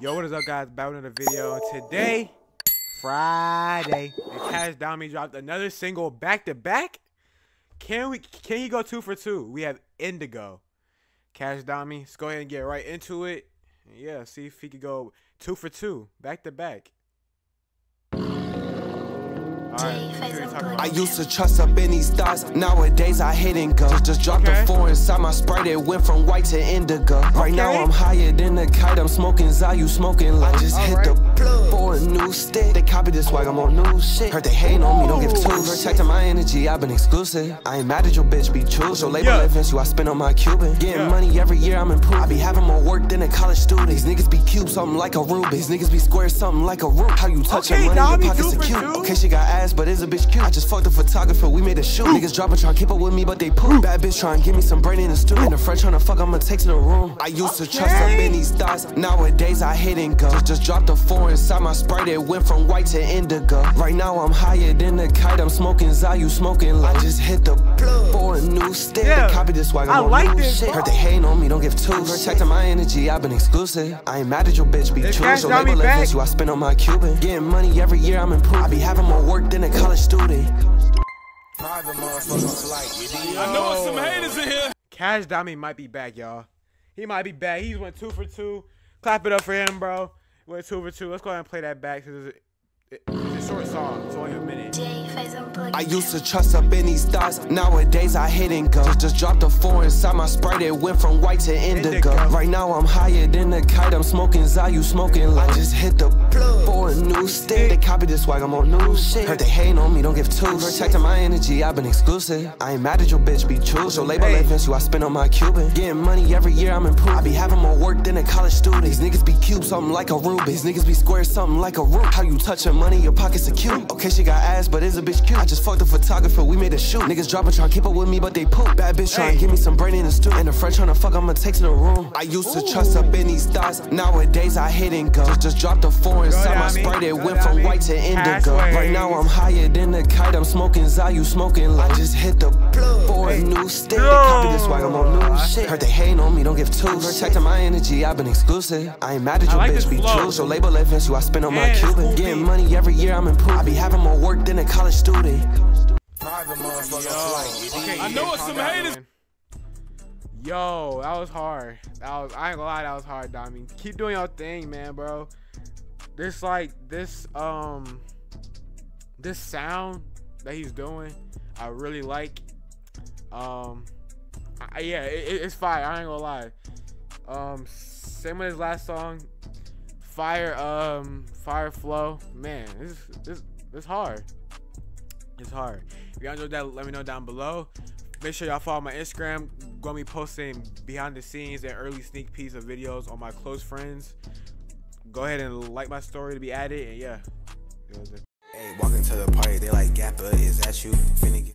Yo, what is up, guys? Back with another video. Today, Friday, Kashdami dropped another single back to back. Can we? Can he go two for two? We have Indigo. Kashdami, let's go ahead and get right into it. Yeah, see if he could go two for two, back to back. I used to trust up in these thoughts. Nowadays I hit and go. Just, just dropped Okay. a four inside my sprite. It went from white to indigo. Right now I'm higher than a kite. I'm smoking Zayu, smoking low. I just hit the copy this swag. I'm on new shit. Heard they hating on me. Don't give two. Protecting my energy. I've been exclusive. I ain't mad at your bitch. Be true. So label Yeah. events you I spend on my Cuban. Getting Yeah. money every year. I'm improving. I be having more work than a college student. These niggas be cute. Something like a Rubik. These niggas be square. Something like a root. How you touch Okay, your money? Your pockets are cute. Okay, she got ass, but is a bitch cute. I just fucked a photographer, we made a shoot. Niggas dropping, trying to keep up with me, but they poop. Bad bitch trying to give me some brain in the stew. And the friend trying to fuck, I'ma take to the room. I used to trust up in these thoughts. Nowadays I hit and go. Just, just dropped a four inside my sprite. It went from white to indigo. Right now I'm higher than a kite. I'm smoking Zayu, smoking low. I just hit the plug for a new stick. Yeah. Copy this swag, I I'm on like this, shit. Heard they hating on me, don't give two. Protecting my energy, I've been exclusive. I ain't mad at your bitch, be This true. Cash So Dami label back. events you I spend on my Cuban. Getting money every year, I'm improving. I be having more work than a college student. Private motherfucker flight. I know it's some haters in here. Kashdami might be back, y'all. He might be back. He's went two for two. Clap it up for him, bro. Went two for two. Let's go ahead and play that back because it's, a- short song. It's only a minute. I used to trust up in these thoughts. Nowadays I hit and go. Just, just dropped a four inside my sprite. It went from white to indigo. Indigo. Right now I'm higher than a kite. I'm smoking Zayu, smoking low. I just hit the plug for a new stick. They copy this swag. I'm on new shit. Heard they hating on me. Don't give two. Protecting my energy. I've been exclusive. I ain't mad at your bitch. Be true. So label Hey. events you I spend on my Cuban. Getting money every year. I'm improving. I be having more work than a college student. These niggas be cute. Something like a Rubik. These niggas be square. Something like a root. How you touching money? Your pockets are cute. Okay, she got ass, but is a bitch cute. I just fucked a photographer. We made a shoot. Niggas dropping, trying to keep up with me, but they poop. Bad bitch trying Hey. to give me some brain in the stew. And the friend trying to fuck, I'ma take to the room. I used to trust up in these thoughts. Nowadays I hit and go. Just, just dropped a four inside my Dami. sprite. It went from white to indigo. Passways. Right now I'm higher than a kite. I'm smoking Zayu, smoking low. I just hit the plug for a new stick. They copy this swag. I'm on new shit. Heard they hating on me, don't give two. Protecting my energy. I've been exclusive. I ain't mad at I your like bitch. this Be flow. true. So label events you I spend on my Yeah, it's Cuban. Getting beat. money every year. I'm improving. I be having more work than a college student. Okay, I know it's some down, haters. man. Yo, that was hard. That was I ain't gonna lie, that was hard, Dami. Keep doing your thing, man, bro. This like this um this sound that he's doing, I really like. Um, I, yeah, it, it- it's fire. I ain't gonna lie. Um, same with his last song, Fire. Um, Fire Flow. Man, this this this hard. It's hard. If y'all enjoyed that, let me know down below. Make sure y'all follow my Instagram. Gonna be posting behind the scenes and early sneak peeks of videos on my close friends. Go ahead and like my story to be added, and yeah. Hey, walking to the party, they like Gappa, is that you? Finna